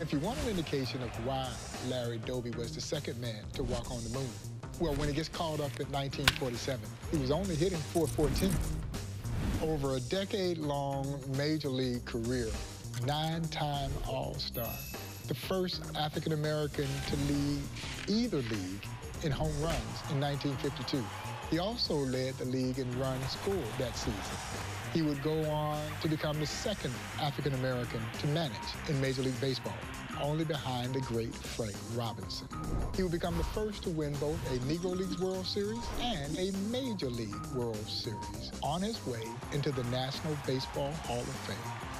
If you want an indication of why Larry Doby was the second man to walk on the moon, well, when he gets called up in 1947, he was only hitting 414. Over a decade-long major league career, nine-time All-Star, the first African-American to lead either league in home runs in 1952. He also led the league in runs scored that season. He would go on to become the second African-American to manage in Major League Baseball, only behind the great Frank Robinson. He would become the first to win both a Negro Leagues World Series and a Major League World Series on his way into the National Baseball Hall of Fame.